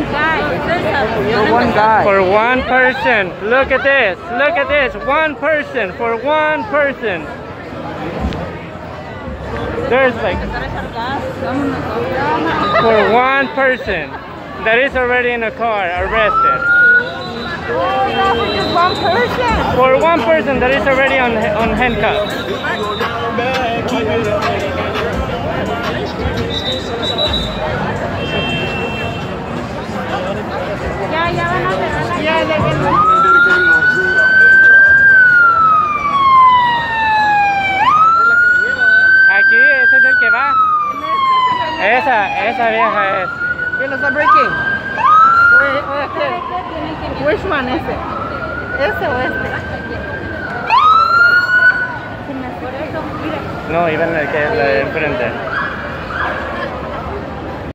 one guy. For one guy. For one person. Look at this. Look at this. One person. For one person. There's like for one person that is already in a car arrested. Oh, just one person. For one person that is already on on handcuffs. Aquí ese es el que va. Esa, esa vieja es. Mira, está breaking. Which one it? ¿Ese o este? No, iba en el que la de enfrente.